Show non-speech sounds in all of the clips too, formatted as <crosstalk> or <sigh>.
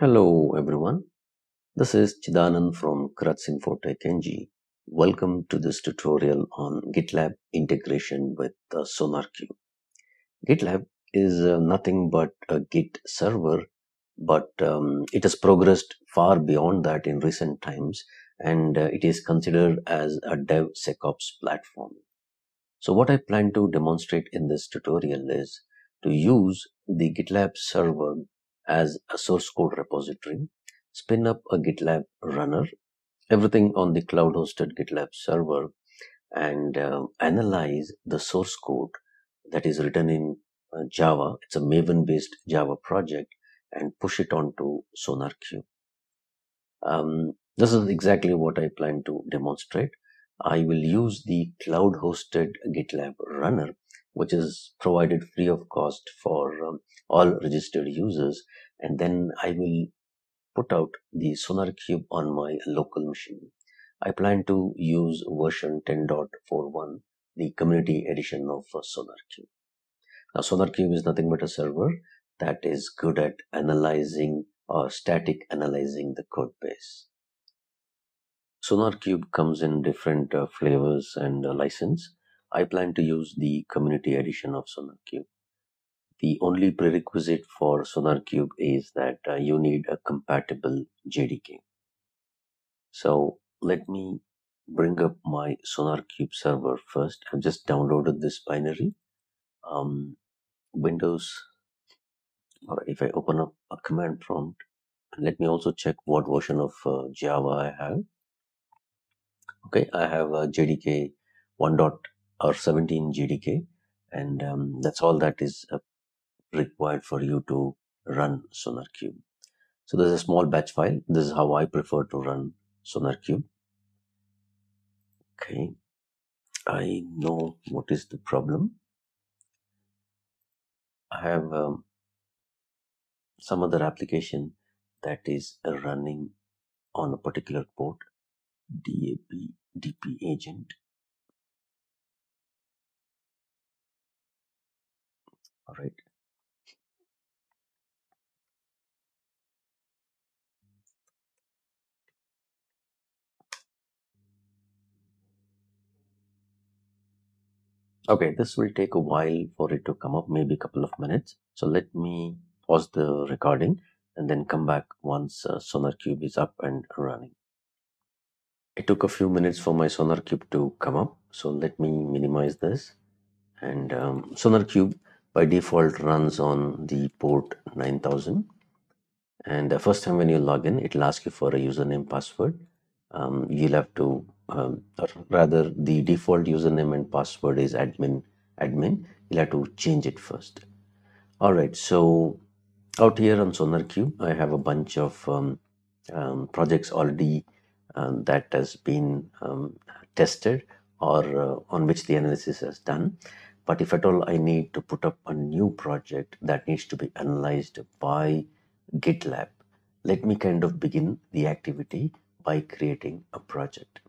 Hello everyone, this is Chidanand from CRUDS Infotech NG. Welcome to this tutorial on GitLab integration with uh, SonarQube. GitLab is uh, nothing but a Git server, but um, it has progressed far beyond that in recent times and uh, it is considered as a DevSecOps platform. So what I plan to demonstrate in this tutorial is to use the GitLab server as a source code repository, spin up a GitLab runner, everything on the cloud hosted GitLab server, and uh, analyze the source code that is written in uh, Java. It's a Maven based Java project and push it onto SonarQube. Um, this is exactly what I plan to demonstrate. I will use the cloud hosted GitLab runner, which is provided free of cost for um, all registered users and then I will put out the SonarQube on my local machine. I plan to use version 10.41, the community edition of uh, SonarQube. Now SonarQube is nothing but a server that is good at analyzing or static analyzing the code base. SonarQube comes in different uh, flavors and uh, license. I plan to use the community edition of SonarQube the only prerequisite for SonarQube is that uh, you need a compatible JDK. So let me bring up my SonarQube server first. I've just downloaded this binary. Um, Windows, or if I open up a command prompt, let me also check what version of uh, Java I have. Okay, I have a JDK 1. Or 17 JDK and um, that's all that is uh, required for you to run SonarQube. So there's a small batch file. This is how I prefer to run SonarQube. Okay, I know what is the problem. I have um, some other application that is running on a particular port, DAP DP agent. All right. Okay, this will take a while for it to come up, maybe a couple of minutes. So let me pause the recording and then come back once uh, SonarQube is up and running. It took a few minutes for my SonarQube to come up. So let me minimize this. And um, SonarQube by default runs on the port 9000. And the first time when you log in, it'll ask you for a username password. Um, you'll have to um, or rather the default username and password is admin admin you'll have to change it first all right so out here on sonarqube i have a bunch of um, um, projects already um, that has been um, tested or uh, on which the analysis has done but if at all i need to put up a new project that needs to be analyzed by gitlab. Let me kind of begin the activity by creating a project.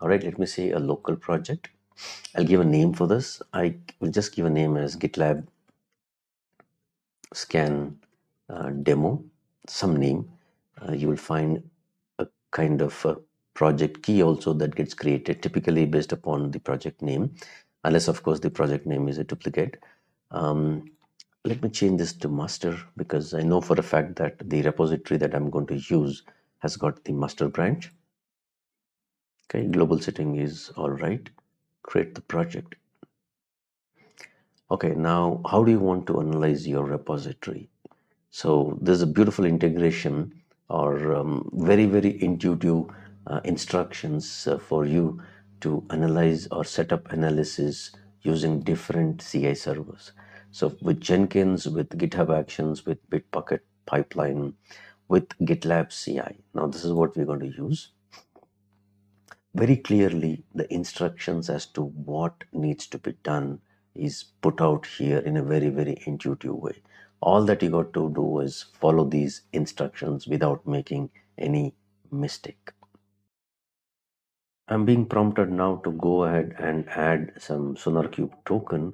All right let me say a local project. I'll give a name for this. I will just give a name as gitlab scan uh, demo some name. Uh, you will find a kind of a project key also that gets created typically based upon the project name unless of course the project name is a duplicate. Um, let me change this to master because I know for a fact that the repository that I'm going to use has got the master branch. Okay global setting is all right. Create the project. Okay now how do you want to analyze your repository? So there's a beautiful integration or um, very very intuitive uh, instructions uh, for you to analyze or set up analysis using different CI servers. So with Jenkins, with GitHub Actions, with Bitbucket pipeline, with GitLab CI. Now this is what we're going to use very clearly the instructions as to what needs to be done is put out here in a very very intuitive way all that you got to do is follow these instructions without making any mistake i'm being prompted now to go ahead and add some SonarQube token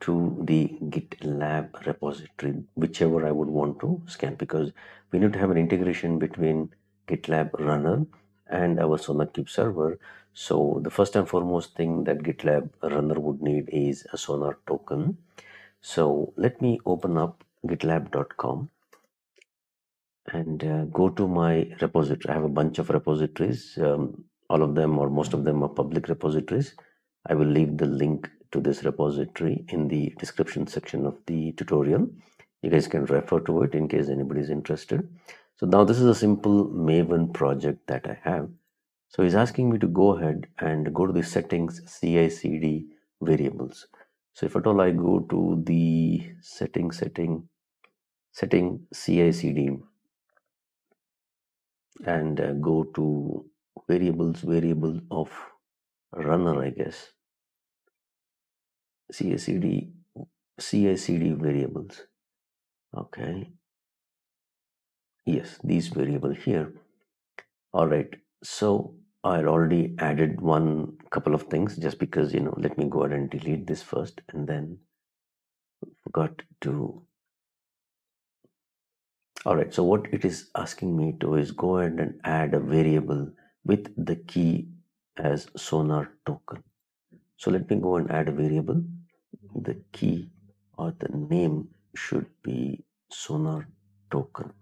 to the GitLab repository, whichever I would want to scan because we need to have an integration between GitLab runner and our SonarQube server. So the first and foremost thing that GitLab runner would need is a Sonar token. So let me open up gitlab.com and uh, go to my repository. I have a bunch of repositories. Um, all of them or most of them are public repositories. I will leave the link to this repository in the description section of the tutorial. You guys can refer to it in case anybody is interested. So now this is a simple Maven project that I have. So he's asking me to go ahead and go to the settings CI CD variables. So if at all I go to the setting setting setting CI CD and uh, go to variables variable of runner I guess. CICD CICD variables. Okay. Yes these variable here. All right. So I already added one couple of things just because you know let me go ahead and delete this first and then forgot to all right. So what it is asking me to is go ahead and add a variable with the key as sonar token. So let me go and add a variable. The key or the name should be sonar token.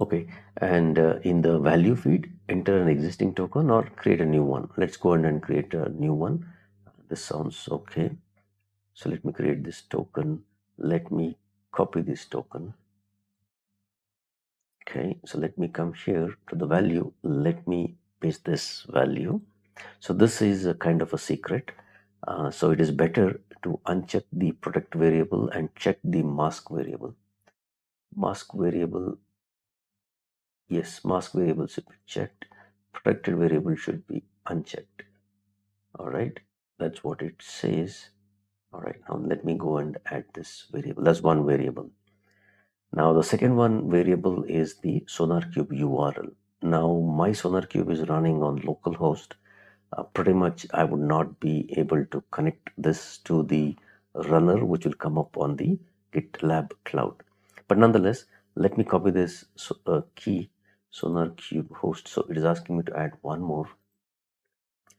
Okay and uh, in the value feed enter an existing token or create a new one. Let's go ahead and create a new one. This sounds okay. So let me create this token. Let me copy this token okay so let me come here to the value let me paste this value so this is a kind of a secret uh, so it is better to uncheck the protect variable and check the mask variable. Mask variable, yes, mask variable should be checked. Protected variable should be unchecked. All right, that's what it says. All right, now let me go and add this variable. That's one variable. Now the second one variable is the SonarQube URL. Now my SonarQube is running on localhost uh, pretty much I would not be able to connect this to the runner which will come up on the GitLab cloud. But nonetheless, let me copy this uh, key SonarQube host. So it is asking me to add one more,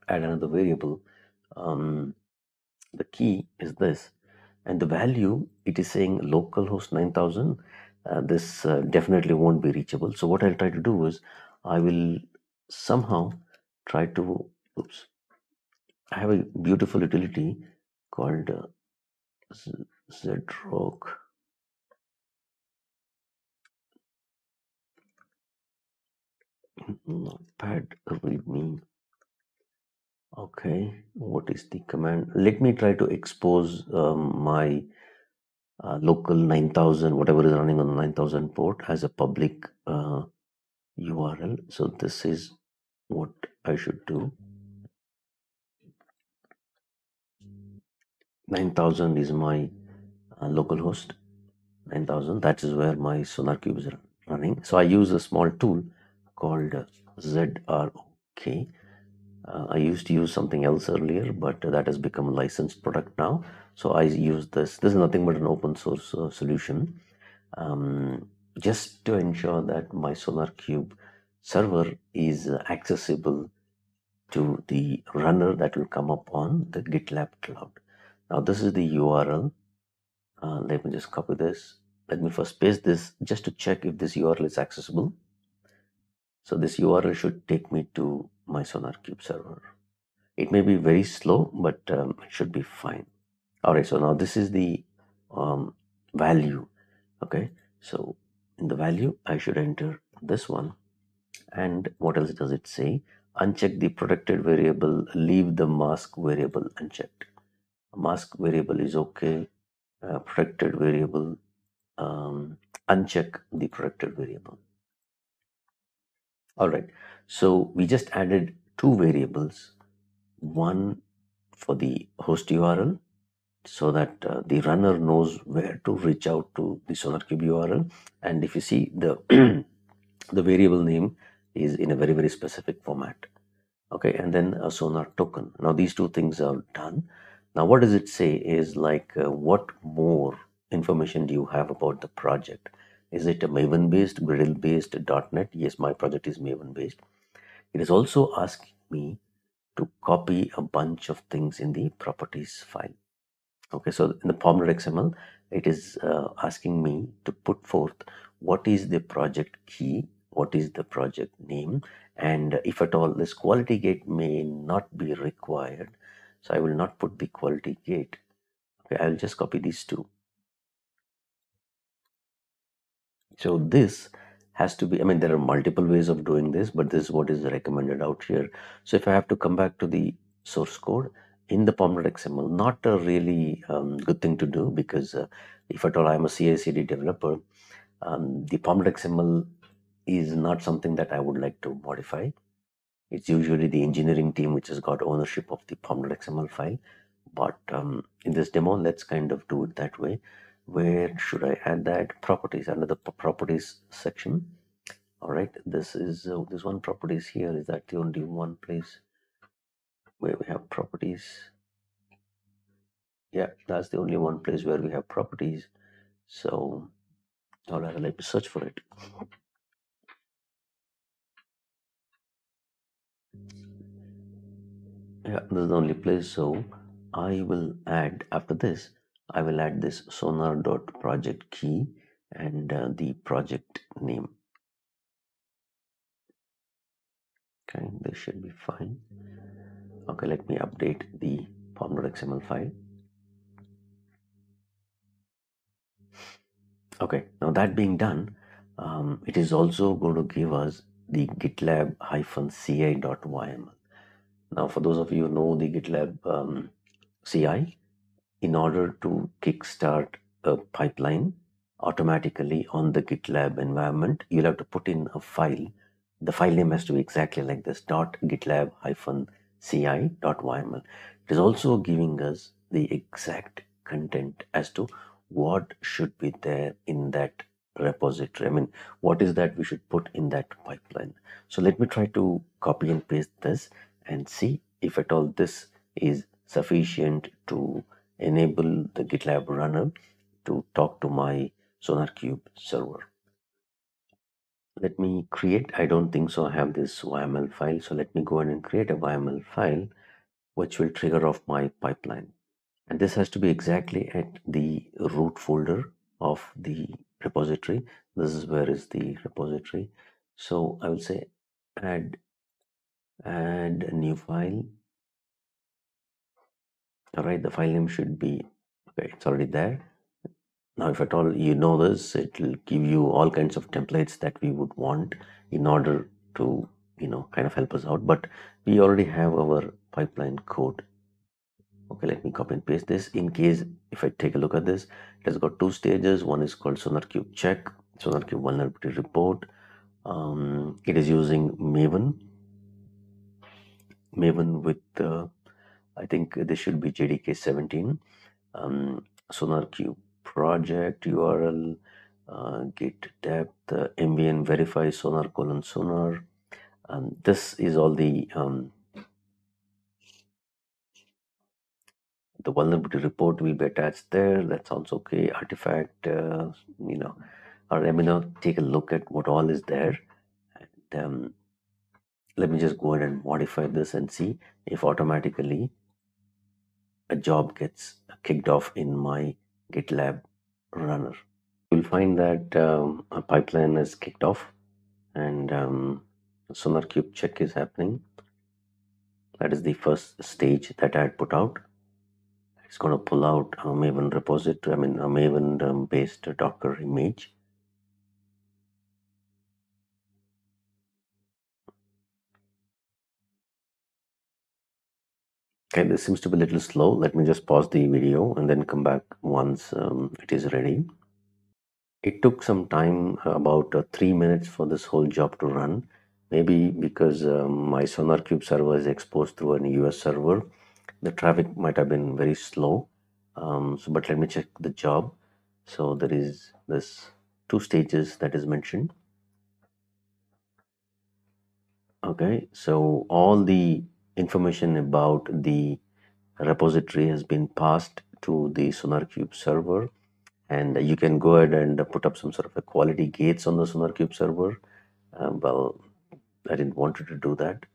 add another variable. Um, the key is this and the value it is saying localhost 9000 uh, this uh, definitely won't be reachable. So what i'll try to do is i will somehow try to oops I have a beautiful utility called uh, zrok. Notepad readme okay what is the command? Let me try to expose um, my uh, local 9000 whatever is running on the 9000 port as a public uh, url so this is what i should do. 9000 is my uh, local host. 9000 that is where my SonarQube is running. So I use a small tool called uh, ZROK uh, I used to use something else earlier but that has become a licensed product now. So I use this. This is nothing but an open source uh, solution. Um, just to ensure that my SonarQube server is accessible to the runner that will come up on the GitLab cloud. Now this is the URL uh, let me just copy this. Let me first paste this just to check if this URL is accessible. So this URL should take me to my Sonar Cube server. It may be very slow but um, it should be fine. All right so now this is the um, value okay? So in the value I should enter this one and what else does it say? Uncheck the protected variable leave the mask variable unchecked. Mask variable is okay uh, protected variable um, uncheck the protected variable all right. So we just added two variables. One for the host url so that uh, the runner knows where to reach out to the SonarQube url and if you see the <clears throat> the variable name is in a very very specific format. Okay and then a sonar token. Now these two things are done. Now, what does it say is like, uh, what more information do you have about the project? Is it a Maven based, Gradle based, .NET? Yes, my project is Maven based. It is also asking me to copy a bunch of things in the properties file. Okay, so in the pom.xml, it is uh, asking me to put forth what is the project key, what is the project name, and if at all this quality gate may not be required, so I will not put the quality gate. Okay, I'll just copy these two. So this has to be, I mean, there are multiple ways of doing this, but this is what is recommended out here. So if I have to come back to the source code in the pom.xml, not a really um, good thing to do because uh, if at all I'm a CI/CD developer, um, the pom.xml is not something that I would like to modify. It's usually the engineering team which has got ownership of the pom.xml file. But um, in this demo, let's kind of do it that way where should I add that? Properties under the properties section. All right this is uh, this one properties here is that the only one place where we have properties? Yeah that's the only one place where we have properties. So all right let me search for it. Yeah this is the only place. So I will add after this I will add this sonar.project key and uh, the project name. Okay, this should be fine. Okay, let me update the pom.xml file. Okay, now that being done, um, it is also going to give us the GitLab hyphen ci.yml. Now, for those of you who know the GitLab um, CI, in order to kickstart a pipeline automatically on the GitLab environment, you'll have to put in a file. The file name has to be exactly like this dot gitlab ci.yml. It is also giving us the exact content as to what should be there in that repository. I mean, what is that we should put in that pipeline? So let me try to copy and paste this and see if at all this is sufficient to enable the GitLab runner to talk to my SonarQube server. Let me create, I don't think so I have this YML file. So let me go ahead and create a YML file which will trigger off my pipeline. And this has to be exactly at the root folder of the repository. This is where is the repository. So I will say add add a new file all right the file name should be okay it's already there. Now if at all you know this it will give you all kinds of templates that we would want in order to you know kind of help us out but we already have our pipeline code. Okay let me copy and paste this. In case if i take a look at this it has got two stages. One is called SonarQube check SonarQube vulnerability report. Um, it is using maven. Maven with uh, I think this should be JDK 17. Um, SonarQube project URL, uh, git depth, uh, MVN verify sonar colon sonar. Um, this is all the um, the vulnerability report will be attached there. That sounds okay. Artifact, uh, you know, or let me know. Take a look at what all is there. And, um, let me just go ahead and modify this and see if automatically a job gets kicked off in my GitLab runner. You'll find that um, a pipeline is kicked off and um, SonarQube check is happening. That is the first stage that I had put out. It's going to pull out a Maven repository, I mean a Maven um, based Docker image Okay, this seems to be a little slow. Let me just pause the video and then come back once um, it is ready. It took some time, about uh, three minutes for this whole job to run. Maybe because um, my SonarQube server is exposed through an US server, the traffic might have been very slow. Um, so, but let me check the job. So there is this two stages that is mentioned. Okay, so all the information about the repository has been passed to the SonarQube server and you can go ahead and put up some sort of a quality gates on the SonarQube server. Uh, well, I didn't want you to do that.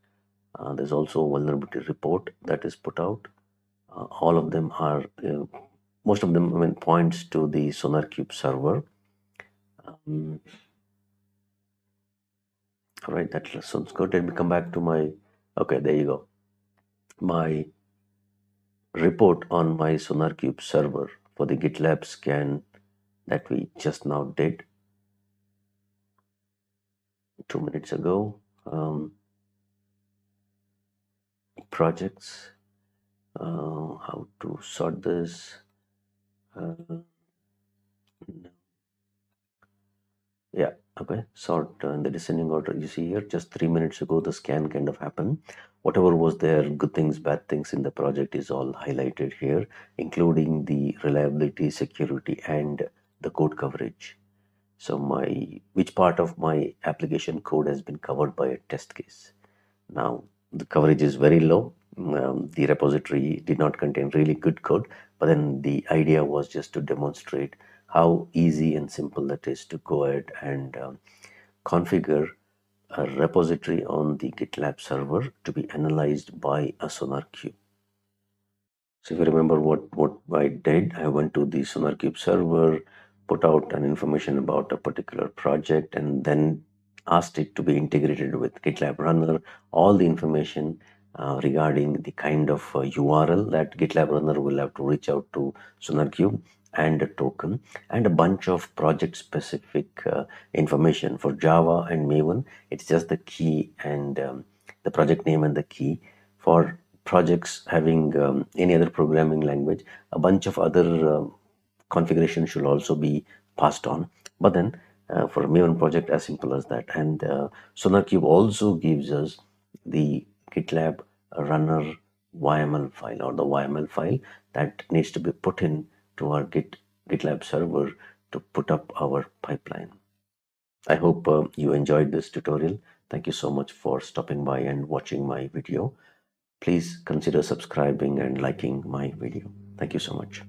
Uh, there's also a vulnerability report that is put out. Uh, all of them are, uh, most of them I mean, points to the SonarQube server. Um, all right, that sounds good. Let me come back to my, okay, there you go. My report on my SonarQube server for the GitLab scan that we just now did two minutes ago. Um, projects, uh, how to sort this. Uh, yeah, okay, sort uh, in the descending order. You see here, just three minutes ago, the scan kind of happened. Whatever was there, good things, bad things in the project is all highlighted here, including the reliability, security, and the code coverage. So my which part of my application code has been covered by a test case. Now the coverage is very low. Um, the repository did not contain really good code, but then the idea was just to demonstrate how easy and simple it is to go ahead and um, configure a repository on the GitLab server to be analyzed by a SonarQube. So if you remember what, what I did, I went to the SonarQube server, put out an information about a particular project and then asked it to be integrated with GitLab Runner, all the information uh, regarding the kind of uh, URL that GitLab Runner will have to reach out to SonarQube and a token and a bunch of project specific uh, information for Java and Maven. It's just the key and um, the project name and the key for projects having um, any other programming language. A bunch of other uh, configuration should also be passed on. But then uh, for a Maven project, as simple as that. And uh, SonarQube also gives us the GitLab runner YML file or the YML file that needs to be put in to our Git GitLab server to put up our pipeline. I hope uh, you enjoyed this tutorial. Thank you so much for stopping by and watching my video. Please consider subscribing and liking my video. Thank you so much.